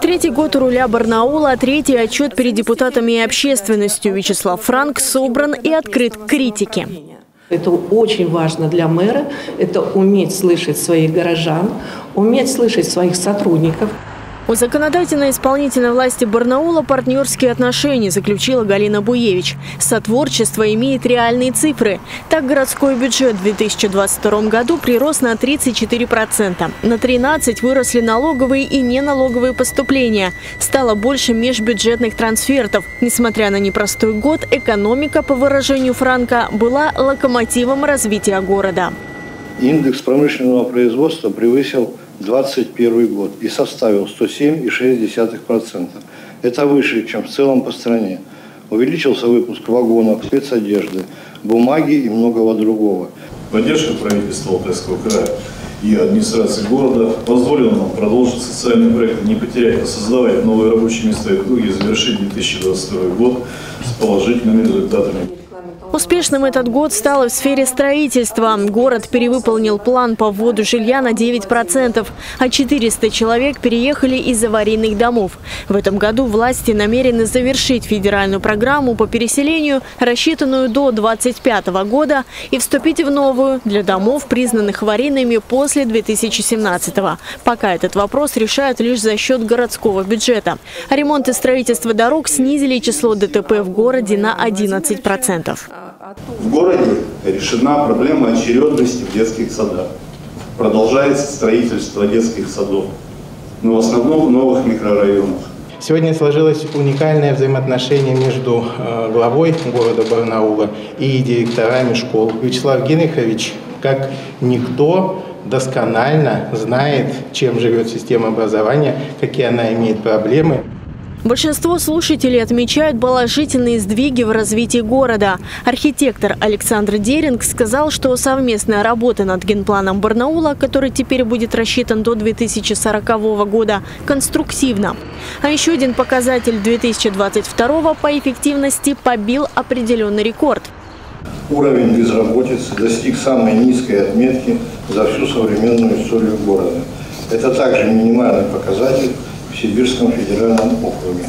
Третий год у руля Барнаула, третий отчет перед депутатами и общественностью. Вячеслав Франк собран и открыт к критике. Это очень важно для мэра, это уметь слышать своих горожан, уметь слышать своих сотрудников. У законодательной и исполнительной власти Барнаула партнерские отношения заключила Галина Буевич. Сотворчество имеет реальные цифры. Так, городской бюджет в 2022 году прирос на 34%. На 13% выросли налоговые и неналоговые поступления. Стало больше межбюджетных трансфертов. Несмотря на непростой год, экономика, по выражению Франка, была локомотивом развития города. Индекс промышленного производства превысил 2021 год и составил 107,6%. Это выше, чем в целом по стране. Увеличился выпуск вагонов, спецодежды, бумаги и многого другого. Поддержка правительства Алтайского края и администрации города позволила нам продолжить социальный проект, не потерять, а создавать новые рабочие места и в итоге завершить 2022 год с положительными результатами. Успешным этот год стал и в сфере строительства. Город перевыполнил план по вводу жилья на 9%, а 400 человек переехали из аварийных домов. В этом году власти намерены завершить федеральную программу по переселению, рассчитанную до 2025 года, и вступить в новую для домов, признанных аварийными после 2017 -го. Пока этот вопрос решают лишь за счет городского бюджета. А ремонт и строительство дорог снизили число ДТП в городе на 11%. В городе решена проблема очередности в детских садах. Продолжается строительство детских садов, но в основном в новых микрорайонах. Сегодня сложилось уникальное взаимоотношение между э, главой города Барнаула и директорами школ. Вячеслав Генрихович, как никто, досконально знает, чем живет система образования, какие она имеет проблемы. Большинство слушателей отмечают положительные сдвиги в развитии города. Архитектор Александр Деринг сказал, что совместная работа над генпланом Барнаула, который теперь будет рассчитан до 2040 года, конструктивна. А еще один показатель 2022 по эффективности побил определенный рекорд. Уровень безработицы достиг самой низкой отметки за всю современную историю города. Это также минимальный показатель в Сибирском федеральном округе.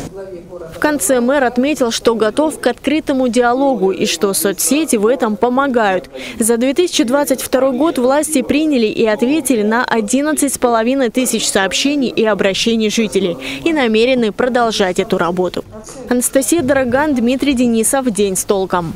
В конце мэр отметил, что готов к открытому диалогу и что соцсети в этом помогают. За 2022 год власти приняли и ответили на 11,5 тысяч сообщений и обращений жителей и намерены продолжать эту работу. Анастасия Дороган, Дмитрий Денисов. День с толком.